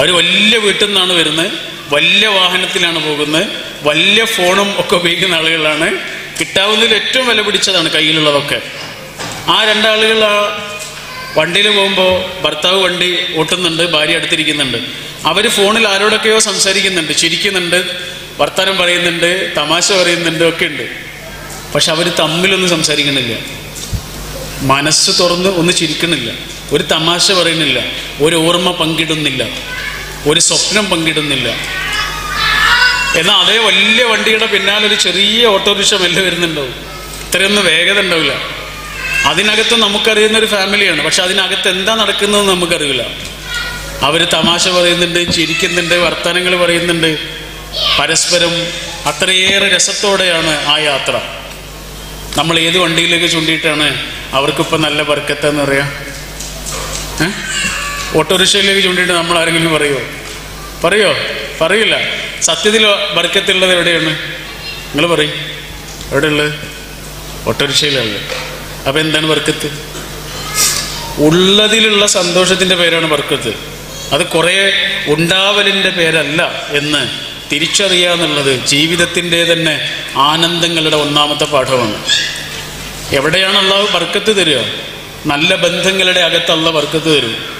അവർ വലിയ വീട്ടിൽ നിന്നാണ് വരുന്നത്. വലിയ വാഹനത്തിലാണ് പോകുന്നത്. വലിയ ഫോണും ഒക്കെ ഉപയോഗിക്കുന്ന ആളുകളാണ്. കിട്ടാവുന്നതിൽ ഏറ്റവും വില പിടിച്ചതാണ് കയ്യിലുള്ളതൊക്കെ. ആ രണ്ടാളുകൾ ആ വണ്ടിയിൽ പോകുമ്പോൾ ഭർത്താവ് വണ്ടി ഓട്ടുന്നുണ്ട് ഭാര്യ അടുത്തിരിക്കുന്നുണ്ട്. അവർ ഫോണിൽ ആരോടൊക്കെയോ സംസാരിക്കുന്നുണ്ട് ചിരിക്കുന്നുണ്ട് വർത്തമാനം പറയുന്നുണ്ട് തമാശ പറയുന്നുണ്ട് ഒക്കെ ഉണ്ട്. പക്ഷെ അവർ തമ്മിലൊന്നും സംസാരിക്കണില്ല. മനസ്സ് തുറന്ന് ഒന്ന് ചിരിക്കണില്ല. ഒരു തമാശ പറയുന്നില്ല. ഒരു ഓർമ്മ പങ്കിടുന്നില്ല. ഒരു സ്വപ്നം പങ്കിടുന്നില്ല. എന്നാൽ അതേ വലിയ വണ്ടിയുടെ പിന്നാലെ ഒരു ചെറിയ ഓട്ടോറിക്ഷ മെല്ലെ വരുന്നുണ്ടാവും. ഇത്രയൊന്നും വേഗത ഉണ്ടാവില്ല. അതിനകത്ത് നമുക്കറിയുന്ന ഒരു ഫാമിലിയാണ്. പക്ഷെ അതിനകത്ത് എന്താ നടക്കുന്നതെന്ന് നമുക്കറിയില്ല. അവർ തമാശ പറയുന്നുണ്ട് ചിരിക്കുന്നുണ്ട് വർത്തമാനങ്ങൾ പറയുന്നുണ്ട്. പരസ്പരം അത്രയേറെ രസത്തോടെയാണ് ആ യാത്ര. നമ്മൾ ഏത് വണ്ടിയിലേക്ക് ചൂണ്ടിയിട്ടാണ് അവർക്കിപ്പോൾ നല്ല ബർക്കത്തെന്ന് പറയാം? ഏ? ഓട്ടോറിക്ഷയിലേക്ക് ചൂണ്ടിയിട്ട് നമ്മൾ ആരെങ്കിലും പറയുമോ പറയോ? പറയില്ല. സത്യത്തിൽ വർക്കത്തിലുള്ളത് എവിടെയാണ്? നിങ്ങൾ പറയും. എവിടെയുള്ളത്? ഓട്ടോറിക്ഷയിലല്ലേ അപ്പം എന്താണ് വർക്കത്ത്? ഉള്ളതിലുള്ള സന്തോഷത്തിന്റെ പേരാണ് വർക്കത്ത്. അത് കുറേ ഉണ്ടാവലിന്റെ പേരല്ല എന്ന് തിരിച്ചറിയുക എന്നുള്ളത് ജീവിതത്തിന്റെ തന്നെ ആനന്ദങ്ങളുടെ ഒന്നാമത്തെ പാഠമാണ്. എവിടെയാണ് അള്ളാഹു ബർക്കത്ത് തരിക? നല്ല ബന്ധങ്ങളുടെ അകത്തുള്ള വർക്കത്ത് തരും.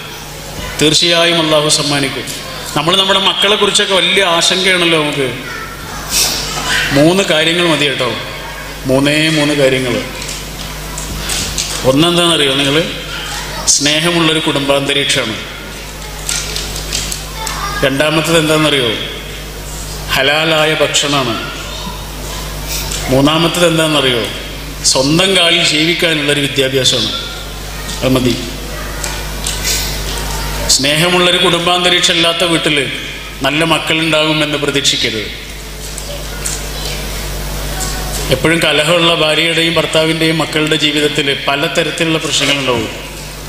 തീർച്ചയായും അള്ളാഹു സമ്മാനിക്കും. നമ്മൾ നമ്മുടെ മക്കളെ കുറിച്ചൊക്കെ വലിയ ആശങ്കയാണല്ലോ നമുക്ക്. മൂന്ന് കാര്യങ്ങൾ മതി കേട്ടോ. മൂന്നേ മൂന്ന് കാര്യങ്ങൾ. ഒന്നെന്താണെന്നറിയോ നിങ്ങൾ സ്നേഹമുള്ളൊരു കുടുംബാന്തരീക്ഷമാണ്. രണ്ടാമത്തത് എന്താണെന്നറിയോ ഹലാലായ ഭക്ഷണമാണ്. മൂന്നാമത്തത് എന്താണെന്നറിയോ സ്വന്തം കാലിൽ ജീവിക്കാനുള്ളൊരു വിദ്യാഭ്യാസമാണ്. അത് മതി. സ്നേഹമുള്ളൊരു കുടുംബാന്തരീക്ഷം ഇല്ലാത്ത വീട്ടിൽ നല്ല മക്കളുണ്ടാകുമെന്ന് പ്രതീക്ഷിക്കരുത്. എപ്പോഴും കലഹമുള്ള ഭാര്യയുടെയും ഭർത്താവിന്റെയും മക്കളുടെ ജീവിതത്തിൽ പലതരത്തിലുള്ള പ്രശ്നങ്ങളുണ്ടാവും.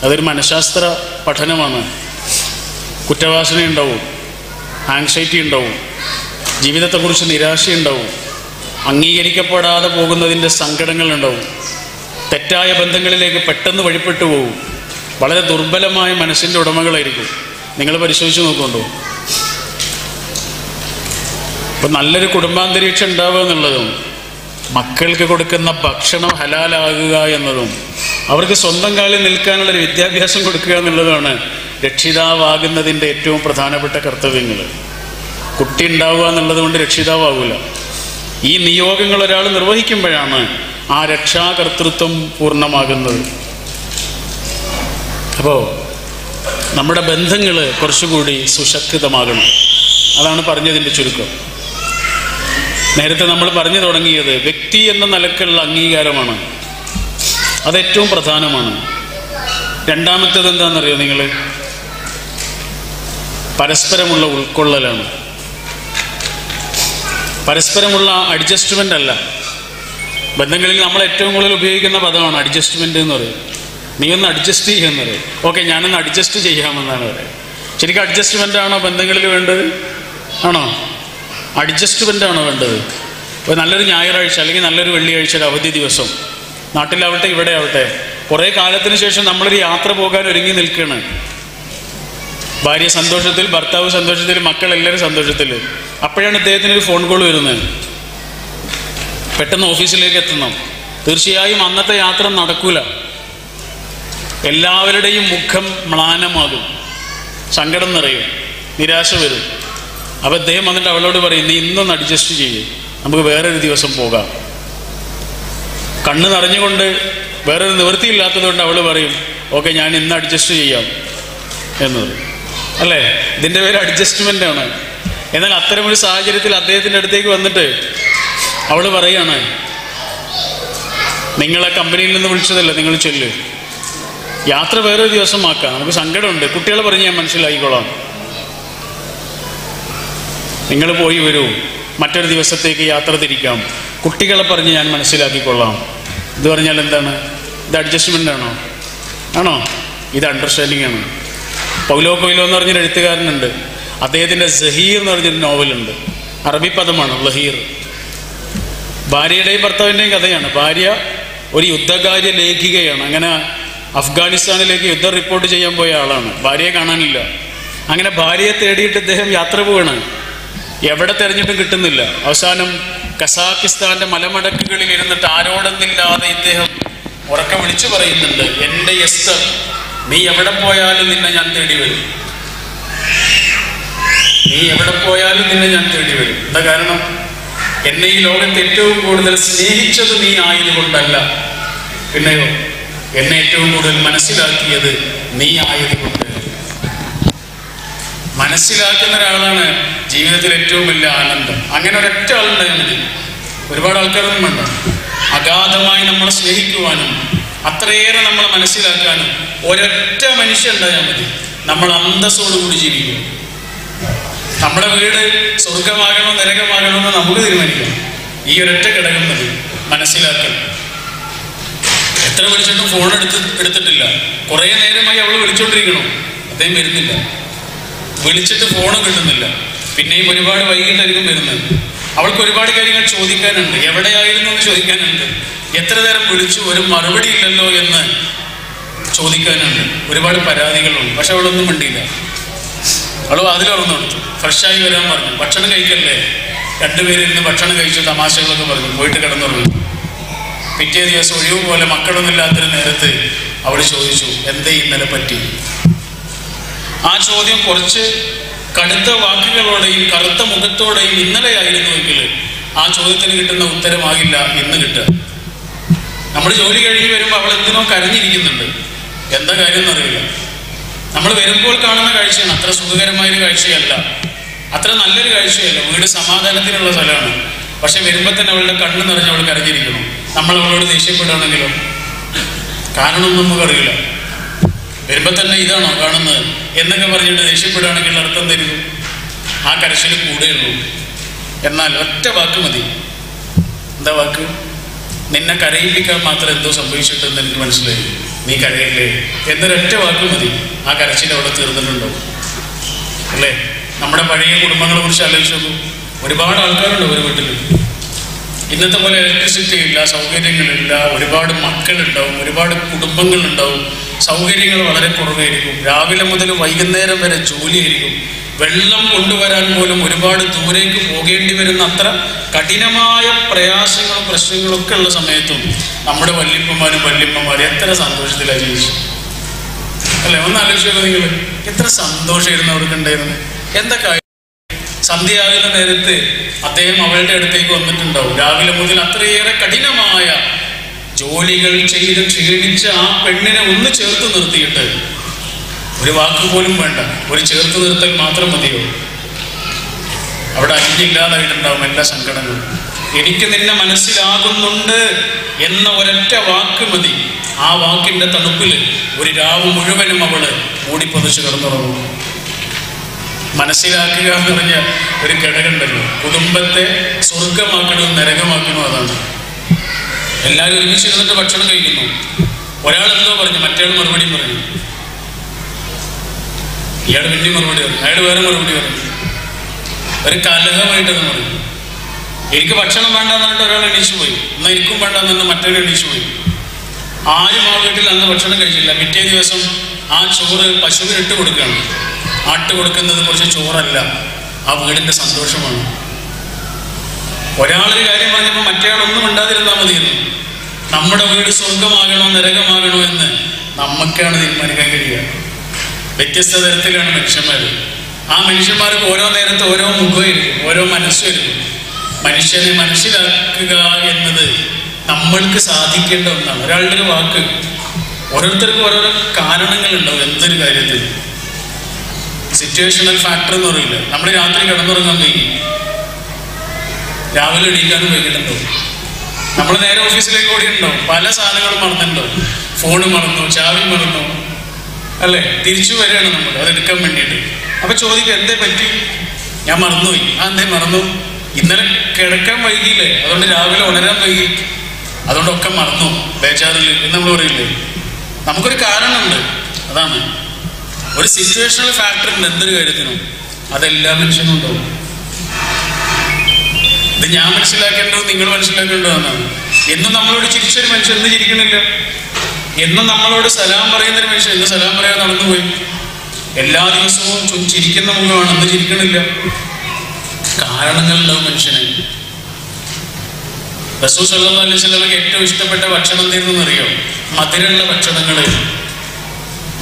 അതൊരു മനഃശാസ്ത്ര പഠനമാണ്. കുറ്റവാസന ഉണ്ടാവും ആങ്സൈറ്റി ഉണ്ടാവും. ജീവിതത്തെക്കുറിച്ച് നിരാശയുണ്ടാവും. അംഗീകരിക്കപ്പെടാതെ പോകുന്നതിന്റെ സങ്കടങ്ങളുണ്ടാവും. തെറ്റായ ബന്ധങ്ങളിലേക്ക് പെട്ടെന്ന് വഴിപ്പെട്ടു പോകും വളരെ ദുർബലമായ മനസ്സിന്റെ ഉടമകളായിരിക്കും. നിങ്ങൾ പരിശോധിച്ച് നോക്കുന്നുണ്ടോ? അപ്പം നല്ലൊരു കുടുംബാന്തരീക്ഷം ഉണ്ടാവുക എന്നുള്ളതും മക്കൾക്ക് കൊടുക്കുന്ന ഭക്ഷണം ഹലാലാകുക എന്നതും അവർക്ക് സ്വന്തം കാലിൽ നിൽക്കാനുള്ള ഒരു വിദ്യാഭ്യാസം കൊടുക്കുക എന്നുള്ളതാണ് രക്ഷിതാവാകുന്നതിന്റെ ഏറ്റവും പ്രധാനപ്പെട്ട കർത്തവ്യങ്ങൾ. കുട്ടി ഉണ്ടാവുക എന്നുള്ളത് കൊണ്ട് രക്ഷിതാവാകില്ല ഈ നിയോഗങ്ങൾ ഒരാൾ നിർവഹിക്കുമ്പോഴാണ് ആ രക്ഷാകർത്തൃത്വം പൂർണമാകുന്നത്. അപ്പോൾ നമ്മുടെ ബന്ധങ്ങൾ കുറച്ചുകൂടി സുശക്തിതമാകണം. അതാണ് പറഞ്ഞതിന്റെ ചുരുക്കം. നേരത്തെ നമ്മൾ പറഞ്ഞു തുടങ്ങിയത് വ്യക്തി എന്ന നിലക്കുള്ള അംഗീകാരമാണ്. അതേറ്റവും പ്രധാനമാണ്. രണ്ടാമത്തേത് എന്താണെന്നറിയോ നിങ്ങൾ പരസ്പരമുള്ള ഉൾക്കൊള്ളലാണ്. പരസ്പരമുള്ള അഡ്ജസ്റ്റ്മെന്റ് അല്ല. ബന്ധങ്ങളിൽ നമ്മൾ ഏറ്റവും കൂടുതൽ ഉപയോഗിക്കുന്ന പദമാണ് അഡ്ജസ്റ്റ്മെന്റ് എന്ന് പറയും നീ ഒന്ന് അഡ്ജസ്റ്റ് പറയും. ഓക്കെ ഞാനൊന്ന് അഡ്ജസ്റ്റ് ചെയ്യാമെന്നാണ് പറയുന്നത്. ശരിക്കും അഡ്ജസ്റ്റ്മെന്റ് ആണോ ബന്ധങ്ങളിൽ വേണ്ടത്? ആണോ? അഡ്ജസ്റ്റ്മെന്റ് ആണോ വേണ്ടത്? ഇപ്പോൾ നല്ലൊരു ഞായറാഴ്ച അല്ലെങ്കിൽ നല്ലൊരു വെള്ളിയാഴ്ച ഒരു അവധി ദിവസം. നാട്ടിലാവട്ടെ ഇവിടെ ആവട്ടെ കുറേ കാലത്തിന് ശേഷം നമ്മളൊരു യാത്ര പോകാൻ ഒരുങ്ങി നിൽക്കുകയാണ്. ഭാര്യ സന്തോഷത്തിൽ ഭർത്താവ് സന്തോഷത്തിൽ മക്കൾ എല്ലാവരും സന്തോഷത്തിൽ. അപ്പോഴാണ് ഇദ്ദേഹത്തിന് ഒരു ഫോൺ കോൾ വരുന്നത്. പെട്ടെന്ന് ഓഫീസിലേക്ക് എത്തണം. തീർച്ചയായും അന്നത്തെ യാത്ര നടക്കൂല. എല്ലാവരുടെയും മുഖം മ്ലാനമാകും. സങ്കടം നിറയും. നിരാശ വരും. അപ്പം അദ്ദേഹം വന്നിട്ട് അവളോട് പറയും നീ ഇന്നൊന്ന് അഡ്ജസ്റ്റ് ചെയ്യും. നമുക്ക് വേറൊരു ദിവസം പോകാം. കണ്ണ് നിറഞ്ഞുകൊണ്ട് വേറൊരു നിവൃത്തിയില്ലാത്തതുകൊണ്ട് അവൾ പറയും ഓക്കെ ഞാൻ ഇന്ന് അഡ്ജസ്റ്റ് ചെയ്യാം. എന്ന് പറയും അല്ലേ? ഇതിന്റെ പേര് അഡ്ജസ്റ്റ്മെന്റ് ആണ്. എന്നാൽ അത്തരമൊരു സാഹചര്യത്തിൽ അദ്ദേഹത്തിന്റെ അടുത്തേക്ക് വന്നിട്ട് അവൾ പറയാണ് നിങ്ങളെ കമ്പനിയിൽ നിന്ന് വിളിച്ചതല്ല നിങ്ങൾ ചൊല്ല്. യാത്ര വേറെ ഒരു ദിവസം ആക്കാം നമുക്ക് സങ്കടമുണ്ട്. കുട്ടികളെ പറഞ്ഞ് ഞാൻ മനസ്സിലായിക്കോളാം നിങ്ങൾ പോയി വരൂ. മറ്റൊരു ദിവസത്തേക്ക് യാത്ര തിരിക്കാം. കുട്ടികളെ പറഞ്ഞ് ഞാൻ മനസ്സിലാക്കിക്കൊള്ളാം. ഇത് പറഞ്ഞാൽ എന്താണ്? ഇത് അഡ്ജസ്റ്റ്മെന്റ് ആണോ? ആണോ? ഇത് അണ്ടർസ്റ്റാൻഡിങ് ആണ്. പൗലോ കൊയിലോ എന്ന് പറഞ്ഞൊരു എഴുത്തുകാരനുണ്ട്. അദ്ദേഹത്തിന്റെ സഹീർ എന്ന് പറഞ്ഞൊരു നോവലുണ്ട്. അറബി പദമാണ് ലഹീർ ഭാര്യയുടെയും ഭർത്താവിന്റെയും കഥയാണ്. ഭാര്യ ഒരു യുദ്ധകാര്യ ലേഖികയാണ്. അങ്ങനെ അഫ്ഗാനിസ്ഥാനിലേക്ക് യുദ്ധം റിപ്പോർട്ട് ചെയ്യാൻ പോയ ആളാണ്. ഭാര്യയെ കാണാനില്ല. അങ്ങനെ ഭാര്യയെ തേടിയിട്ട് ഇദ്ദേഹം യാത്ര പോവാണ്. എവിടെ തെരഞ്ഞിട്ടും കിട്ടുന്നില്ല. അവസാനം കസാക്കിസ്ഥാന്റെ മലമടക്കുകളിൽ ഇരുന്നിട്ട് ആരോടെന്നില്ലാതെ ഇദ്ദേഹം ഉറക്കം വിളിച്ചു പറയുന്നുണ്ട് എന്റെ എസ്തർ നീ എവിടെ പോയാലും നിന്നെ ഞാൻ തേടി വരും. നീ എവിടെ പോയാലും നിന്നെ ഞാൻ തേടി വരും. എന്താ കാരണം? എന്നെ ഈ ലോകത്ത് ഏറ്റവും കൂടുതൽ സ്നേഹിച്ചത് നീ ആയതുകൊണ്ടല്ല. പിന്നെയോ? എന്നെ ഏറ്റവും കൂടുതൽ മനസ്സിലാക്കിയത് നീ ആയതുകൊണ്ട്. മനസ്സിലാക്കുന്ന ഒരാളാണ് ജീവിതത്തിൽ ഏറ്റവും വലിയ ആനന്ദം. അങ്ങനെ ഒരൊറ്റ ആളുണ്ടായിരുന്നു ഒരുപാട് ആൾക്കാരൊന്നും വേണ്ട. അഗാധമായി നമ്മളെ സ്നേഹിക്കുവാനും അത്രയേറെ നമ്മളെ മനസ്സിലാക്കാനും ഒരൊറ്റ മനുഷ്യൻ ഉണ്ടായാൽ മതി. നമ്മൾ അന്തസ്സോടുകൂടി ജീവിക്കും. നമ്മുടെ വീട് സ്വർഗമാകണോ നരകമാകണോ എന്ന് നമുക്ക് തീരുമാനിക്കാം. ഈ ഒരൊറ്റ ഘടകം മതി. മനസ്സിലാക്കൽ എത്ര വിളിച്ചിട്ടും ഫോൺ എടുത്ത് എടുത്തിട്ടില്ല. കുറേ നേരമായി അവൾ വിളിച്ചോണ്ടിരിക്കണം അദ്ദേഹം വരുന്നില്ല. വിളിച്ചിട്ട് ഫോണും കിട്ടുന്നില്ല. പിന്നെയും ഒരുപാട് വൈകിട്ടായിരിക്കും വരുന്നത്. അവൾക്ക് ഒരുപാട് കാര്യങ്ങൾ ചോദിക്കാനുണ്ട്. എവിടെയായിരുന്നു എന്ന് ചോദിക്കാനുണ്ട്. എത്ര നേരം വിളിച്ചു? ഒരു മറുപടി ഇല്ലല്ലോ എന്ന് ചോദിക്കാനുണ്ട്. ഒരുപാട് പരാതികളുണ്ട്. പക്ഷെ അവളൊന്നും മിണ്ടിയില്ല. അവൾ അതിൽ ഉറന്നു കൊടുത്തു. ഫ്രഷായി വരാൻ പറഞ്ഞു. ഭക്ഷണം കഴിക്കല്ലേ? രണ്ടുപേരിന്ന് ഭക്ഷണം കഴിച്ചു തമാശകളൊക്കെ പറഞ്ഞു. പോയിട്ട് കിടന്നുറങ്ങി. പിറ്റേ ദിവസം ഒഴിവ് പോലെ മക്കളൊന്നുമില്ലാത്തൊരു നേരത്ത് അവൾ ചോദിച്ചു എന്തേ ഇന്നലെ പറ്റി? ആ ചോദ്യം കുറച്ച് കടുത്ത വാക്കുകളോടെയും കറുത്ത മുഖത്തോടെയും ഇന്നലെ എങ്കിൽ ആ ചോദ്യത്തിന് കിട്ടുന്ന ഉത്തരമാകില്ല ഇന്ന് കിട്ടുക. നമ്മൾ ജോലി കഴിഞ്ഞ് വരുമ്പോൾ അവൾ എന്തിനോ കരഞ്ഞിരിക്കുന്നുണ്ട്. എന്താ കാര്യം എന്നറിയില്ല. നമ്മൾ വരുമ്പോൾ കാണുന്ന കാഴ്ചയാണ്. അത്ര സുഖകരമായൊരു കാഴ്ചയല്ല. അത്ര നല്ലൊരു കാഴ്ചയല്ല. വീട് സമാധാനത്തിനുള്ള സ്ഥലമാണ്. പക്ഷെ വരുമ്പോൾ തന്നെ അവളുടെ കണ്ണ് നിറഞ്ഞ് അവൾ കരഞ്ഞിരിക്കണം നമ്മൾ അവളോട് ദേഷ്യപ്പെടുകയാണെങ്കിലോ കാരണം നമുക്കറിയില്ല വരുമ്പോൾ തന്നെ ഇതാണോ കാണുന്നത്? എന്നൊക്കെ പറഞ്ഞിട്ട് ദേഷ്യപ്പെടുകയാണെങ്കിൽ അർത്ഥം തരുന്നു ആ കരച്ചിൽ കൂടെയുള്ളൂ എന്നാൽ ഒറ്റ വാക്ക് മതി. എന്താ വാക്ക്? നിന്നെ കരയിപ്പിക്കാൻ മാത്രം എന്തോ സംഭവിച്ചിട്ടെന്ന് എനിക്ക് മനസ്സിലായി. നീ കരയില്ലേ? എന്നൊരൊറ്റ വാക്ക് മതി. ആ കരച്ചിൽ അവിടെ തീർന്നിട്ടുണ്ടോ? അല്ലേ? നമ്മുടെ പഴയ കുടുംബങ്ങളെ കുറിച്ച് ആലോചിച്ചു ഒരുപാട് ആൾക്കാരുണ്ട് ഒരു വീട്ടിൽ ഇന്നത്തെ പോലെ ഇലക്ട്രിസിറ്റി ഇല്ല സൗകര്യങ്ങളില്ല ഒരുപാട് മക്കളുണ്ടാവും ഒരുപാട് കുടുംബങ്ങളുണ്ടാവും. സൗകര്യങ്ങൾ വളരെ കുറവായിരിക്കും. രാവിലെ മുതൽ വൈകുന്നേരം വരെ ജോലിയായിരിക്കും. വെള്ളം കൊണ്ടുവരാൻ പോലും ഒരുപാട് ദൂരേക്ക് പോകേണ്ടി വരുന്ന അത്ര കഠിനമായ പ്രയാസങ്ങളും പ്രശ്നങ്ങളും ഒക്കെ ഉള്ള സമയത്തും നമ്മുടെ വല്യപ്പന്മാരും വല്യപ്പന്മാരും എത്ര സന്തോഷത്തിലാണ് ജീവിച്ചു അല്ലെ? ഒന്ന് ആലോചിച്ചു നിങ്ങൾ എത്ര സന്തോഷമായിരുന്നു അവർക്ക് ഉണ്ടായിരുന്നു എന്താ കാര്യം? സന്ധ്യയാകുന്ന നേരത്ത് അദ്ദേഹം അവളുടെ അടുത്തേക്ക് വന്നിട്ടുണ്ടാവും. രാവിലെ മുതൽ അത്രയേറെ കഠിനമായ ജോലികൾ ചെയ്ത് ക്ഷീണിച്ച ആ പെണ്ണിനെ ഒന്ന് ചേർത്ത് നിർത്തിയിട്ട് ഒരു വാക്ക് പോലും വേണ്ട. ഒരു ചേർത്ത് നിർത്തൽ മാത്രം മതിയോ? അവിടെ അഞ്ചില്ലാതായിട്ടുണ്ടാവും എല്ലാ സങ്കടങ്ങളും. എനിക്ക് നിന്നെ മനസ്സിലാകുന്നുണ്ട് എന്ന ഒരൊറ്റ വാക്ക് മതി. ആ വാക്കിന്റെ തണുപ്പിൽ ഒരു രാവ് മുഴുവനും അവൾ മൂടിപ്പൊതിച്ച് കിടന്നുറങ്ങും. മനസ്സിലാക്കുക എന്ന് പറഞ്ഞ ഒരു ഘടകമുണ്ടല്ലോ കുടുംബത്തെ സ്വർഗമാക്കണോ നരകമാക്കണോ അതാണ്. എല്ലാവരും ഒരുമിച്ച് ഇരുന്നിട്ട് ഭക്ഷണം കഴിക്കുന്നു. ഒരാൾ എന്തോ പറഞ്ഞു മറ്റേ മറുപടി പറഞ്ഞു. ഇയാൾ വലിയ മറുപടി പറഞ്ഞു. അയാൾ വേറെ മറുപടി പറഞ്ഞു. ഒരു കലഹമായിട്ടെന്ന് പറഞ്ഞു. എനിക്ക് ഭക്ഷണം വേണ്ടെന്ന് പറഞ്ഞിട്ട് ഒരാൾ എണീച്ചു പോയി. എന്നാൽ എനിക്കും വേണ്ടെന്ന് പറഞ്ഞ് മറ്റൊരു എണീച്ചു പോയി. ആരും ആ വീട്ടിൽ അന്ന് ഭക്ഷണം കഴിച്ചില്ല. പിറ്റേ ദിവസം ആ ചോറ് പശുവിനിട്ട് കൊടുക്കുകയാണ്. ആട്ട് കൊടുക്കുന്നത് കുറച്ച് ചോറല്ല. ആ വീടിന്റെ സന്തോഷമാണ്. ഒരാളൊരു കാര്യം പറഞ്ഞപ്പോൾ മറ്റേ ഒന്നും ഉണ്ടാതിരുന്നാൽ മതിയെന്ന്. നമ്മുടെ വീട് സ്വർഗമാകണോ നരകമാകണോ എന്ന് നമുക്കാണ് തീരുമാനിക്കാൻ കഴിയുക. വ്യത്യസ്ത തരത്തിലാണ് മനുഷ്യന്മാർ ആ മനുഷ്യന്മാർക്ക് ഓരോ നേരത്ത് ഓരോ മുഖമായിരിക്കും ഓരോ മനസ്സുമായിരിക്കും. മനുഷ്യനെ മനസ്സിലാക്കുക എന്നത് നമ്മൾക്ക് സാധിക്കേണ്ട ഒന്നാണ്. ഒരാളുടെ ഒരു വാക്ക്. ഓരോരുത്തർക്കും ഓരോരോ കാരണങ്ങളുണ്ടാവും. എന്തൊരു കാര്യത്തിൽ സിറ്റുവേഷണൽ ഫാക്ടർ എന്ന് പറയില്ല. നമ്മൾ രാത്രി കിടന്നുറങ്ങാൻ പോയി രാവിലെ എണീക്കാനും വൈകിട്ടുണ്ടാവും നമ്മൾ നേരെ ഓഫീസിലേക്ക് ഓടിയിട്ടുണ്ടാവും. പല സാധനങ്ങളും മറന്നിട്ടുണ്ടാവും ഫോൺ മറന്നു ചാവി മറന്നു. അല്ലേ? തിരിച്ചു വരികയാണ് നമ്മൾ അതെടുക്കാൻ വേണ്ടിയിട്ട്. അപ്പൊ ചോദിക്കും എന്തേ പറ്റി? ഞാൻ മറന്നുപോയി. ആ എന്തേ മറന്നു? ഇന്നലെ കിടക്കാൻ വൈകിയില്ലേ? അതുകൊണ്ട് രാവിലെ ഉണരാൻ വൈകി. അതുകൊണ്ടൊക്കെ മറന്നു. ബേജാറിൽ എന്ന് നമ്മൾ പറയില്ലേ? നമുക്കൊരു കാരണമുണ്ട്. അതാണ്. ഒരു സിറ്റുവേഷണൽ ഫാക്ടർ എന്തൊരു കാര്യത്തിനും അതെല്ലാ മനുഷ്യനും ഉണ്ടാവും. ഇത് ഞാൻ മനസ്സിലാക്കേണ്ടത് നിങ്ങൾ മനസ്സിലാക്കേണ്ടത് എന്നാണ് എന്നും നമ്മളോട് ചിരിച്ചൊരു മനുഷ്യൻ എന്ന് ചിരിക്കണില്ല. എന്നും നമ്മളോട് സലാം പറയുന്നൊരു മനുഷ്യൻ എന്ന് സലാം പറയാൻ നടന്നുപോയി. എല്ലാ ദിവസവും ചിരിക്കുന്ന മുഖമാണ് അന്ന് ചിരിക്കണില്ല. കാരണങ്ങളുണ്ടാവും മനുഷ്യന്. റസൂസ് സല്ലല്ലാഹു അലൈഹി ഏറ്റവും ഇഷ്ടപ്പെട്ട ഭക്ഷണം എന്തായിരുന്നു അറിയോ മധുരമുള്ള ഭക്ഷണങ്ങൾ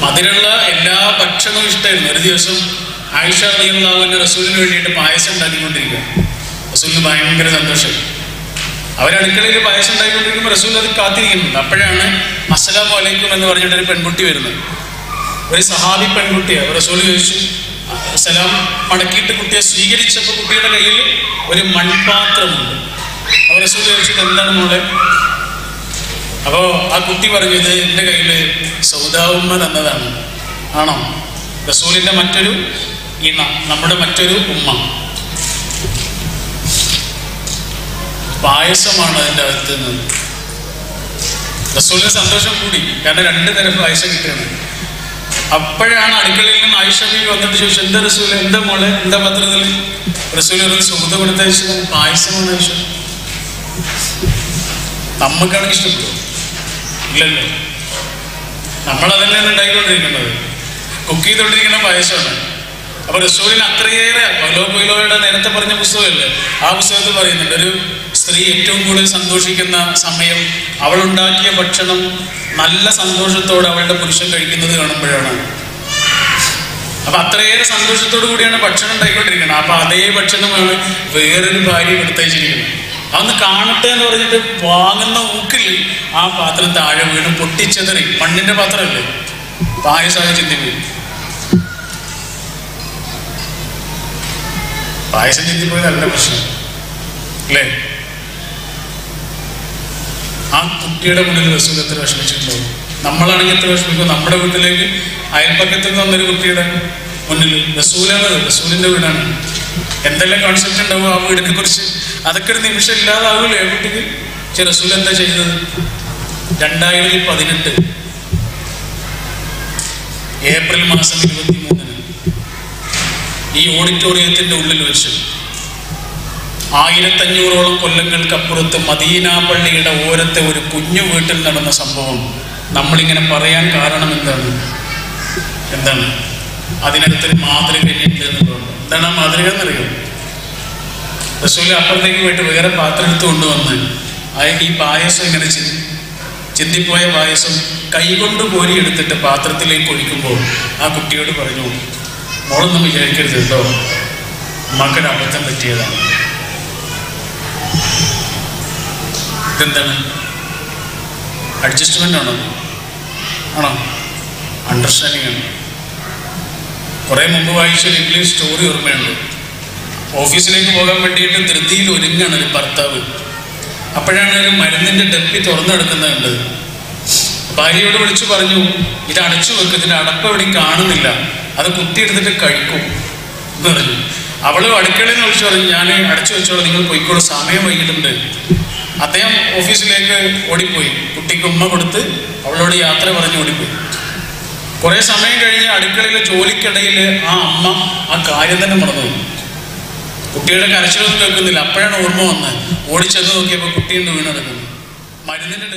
മധുരമുള്ള എല്ലാ ഭക്ഷണവും ഇഷ്ടമായിരുന്നു. ഒരു ദിവസം ആയിഷ റളിയല്ലാഹുവിന്റെ റസൂലിന് വേണ്ടിയിട്ട് പായസം ഉണ്ടാക്കിക്കൊണ്ടിരിക്കുക റസൂലിന് ഭയങ്കര സന്തോഷം. അവരടുക്കളയിൽ പായസം ഉണ്ടാക്കിക്കൊണ്ടിരിക്കുമ്പോൾ റസൂൽ അത് കാത്തിരിക്കുന്നുണ്ട്. അപ്പോഴാണ് അസ്സലാമു അലൈക്കും എന്ന് പറഞ്ഞിട്ട് ഒരു പെൺകുട്ടി വരുന്നത്. ഒരു സഹാബി പെൺകുട്ടിയാണ് റസൂൽ ചോദിച്ചു സലാം മടക്കിയിട്ട് കുട്ടിയെ സ്വീകരിച്ചപ്പോൾ കുട്ടിയുടെ കയ്യിൽ ഒരു മൺപാത്രമുണ്ട്. അവർ റസൂൽ ചോദിച്ചിട്ട് എന്താണ് മോളെ? അപ്പോൾ ആ കുട്ടി പറഞ്ഞു ഇത് എന്റെ കയ്യിൽ സൗദാവുമ്മ തന്നതാണ്. ആണോ? റസൂലിന്റെ മറ്റൊരു ഇണ നമ്മുടെ മറ്റൊരു ഉമ്മ. പായസമാണ് അതിന്റെ അകത്ത് നിന്ന്. റസൂലിന് സന്തോഷം കൂടി കാരണം രണ്ട് തരം പായസം കിട്ടുകയാണ്. അപ്പോഴാണ് അടുക്കളയിൽ നിന്ന് ആയിഷ വന്നിട്ട് ചോദിച്ചു എന്താ റസൂൽ എന്താ മോളെ എന്താ പത്രത്തിൽ? റസൂൽ ഒരു സുഹൃത്ത് കൊടുത്ത പായസമാണ് ആയിഷ. നമുക്കാണെങ്കിൽ ഇഷ്ടപ്പെട്ടു. ഇല്ലല്ലോ? നമ്മളതല്ലേ ഉണ്ടായിക്കൊണ്ടിരിക്കുന്നത്? കുക്ക് ചെയ്തുകൊണ്ടിരിക്കുന്ന പായസമാണ്. അപ്പൊ റസൂലിന് അത്രയേറെ പൗലോ പൊയിലോയുടെ നേരത്തെ പറഞ്ഞ പുസ്തകമല്ലേ? ആ പുസ്തകത്തിൽ പറയുന്നുണ്ട് ഒരു സ്ത്രീ ഏറ്റവും കൂടുതൽ സന്തോഷിക്കുന്ന സമയം അവൾ ഉണ്ടാക്കിയ ഭക്ഷണം നല്ല സന്തോഷത്തോടെ അവളുടെ പുരുഷൻ കഴിക്കുന്നത് കാണുമ്പോഴാണ്. അപ്പൊ അത്രയേറെ സന്തോഷത്തോടു കൂടിയാണ് ഭക്ഷണം ഉണ്ടായിക്കൊണ്ടിരിക്കുന്നത്. അപ്പൊ അതേ ഭക്ഷണമാണ് വേറൊരു ഭാര്യ കൊടുത്തയച്ചിരിക്കുന്നത് അതൊന്ന് കാണട്ടെ എന്ന് പറഞ്ഞിട്ട് വാങ്ങുന്ന ഊക്കിൽ ആ പാത്രം താഴെ വീണ് പൊട്ടിച്ചെതറി. മണ്ണിന്റെ പാത്രമല്ലേ? പായസമായി ചിന്തിപ്പോയി പായസം ചിന്തിപ്പോയതല്ല പ്രശ്നം. അല്ലേ? ആ കുട്ടിയുടെ മുന്നിൽ റസൂൽ എത്ര വിഷമിച്ചിട്ടുണ്ടാവും? നമ്മളാണെങ്കിൽ എത്ര വിഷമിക്കും? നമ്മുടെ വീട്ടിലേക്ക് അയൽപ്പക്കത്തിൽ നിന്ന് വന്നൊരു കുട്ടിയുടെ മുന്നിൽ റസൂലാണ് റസൂലിന്റെ വീടാണ്. എന്തെല്ലാം കോൺസെപ്റ്റ് ഉണ്ടാവും ആ വീടിനെ കുറിച്ച്? അതൊക്കെ ഒരു നിമിഷം ഇല്ലാതാവില്ലേ കുട്ടിക്ക് പക്ഷെ റസൂൽ എന്താ ചെയ്തത് രണ്ടായിരത്തി പതിനെട്ട് ഏപ്രിൽ മാസം ഇരുപത്തി മൂന്നിന് ഈ ഓഡിറ്റോറിയത്തിന്റെ ഉള്ളിൽ വെച്ച് ആയിരത്തഞ്ഞൂറോളം കൊല്ലങ്ങൾക്കപ്പുറത്ത് മദീന പള്ളിയുടെ ഓരത്തെ ഒരു കുഞ്ഞു വീട്ടിൽ നടന്ന സംഭവം നമ്മളിങ്ങനെ പറയാൻ കാരണം എന്താണ്? എന്താണ്? അതിനകത്തൊരു മാതൃക എന്നുള്ളതാണ് എന്താണ് ആ മാതൃക എന്നറിയോ റസൂൽ അപ്പുറത്തേക്ക് പോയിട്ട് വേറെ പാത്രം എടുത്ത് കൊണ്ടുവന്ന് അയാൾക്ക് ഈ പായസം ഇങ്ങനെ ചിന്തി ചിന്തിപ്പോയ പായസം കൈകൊണ്ട് കോരി എടുത്തിട്ട് പാത്രത്തിലേക്ക് ഒഴിക്കുമ്പോൾ ആ കുട്ടിയോട് പറഞ്ഞു മോളൊന്നും വിചാരിക്കരുത് കേട്ടോ. മക്കളുടെ അബദ്ധം പറ്റിയതാണ്. ഇതെന്താണ്? അഡ്ജസ്റ്റ്മെന്റ് ആണോ? ആണോ? അണ്ടർസ്റ്റാൻഡിങ് ആണ്? കുറേ മുമ്പ് വായിച്ച ഒരു ഇംഗ്ലീഷ് സ്റ്റോറി ഓർമ്മയുണ്ട്. ഓഫീസിലേക്ക് പോകാൻ വേണ്ടിയിട്ട് ധൃതിയിൽ ഒരുങ്ങാണ് ഒരു ഭർത്താവ്. അപ്പോഴാണ് ഒരു മരുന്നിന്റെ ഡപ്പി തുറന്നെടുക്കുന്നുണ്ട് ഭാര്യയോട് വിളിച്ചു പറഞ്ഞു ഇത് അടച്ചു വെക്കും ഇതിന്റെ അടപ്പ് എവിടെ കാണുന്നില്ല. അത് കുത്തിയെടുത്തിട്ട് കഴിക്കും. എന്ന് പറഞ്ഞു. അവൾ അടുക്കളയിൽ വിളിച്ചു പറഞ്ഞു ഞാൻ അടച്ചു വെച്ചോളൂ നിങ്ങൾ പോയിക്കോളൂ സമയം വൈകിട്ടുണ്ട്. അദ്ദേഹം ഓഫീസിലേക്ക് ഓടിപ്പോയി. കുട്ടിക്ക് ഉമ്മ കൊടുത്ത് അവളോട് യാത്ര പറഞ്ഞ് ഓടിപ്പോയി. കുറെ സമയം കഴിഞ്ഞ് അടുക്കളയിലെ ജോലിക്കിടയിൽ ആ അമ്മ ആ കാര്യം തന്നെ മറന്നുപോയി കുട്ടിയുടെ കരച്ചിലൊന്നും കേൾക്കുന്നില്ല. അപ്പോഴാണ് ഓർമ്മ വന്നത്. ഓടിച്ചെന്ന് നോക്കിയപ്പോൾ കുട്ടിയുണ്ട് വീണെടുക്കുന്നത് മരുന്നിന്റെ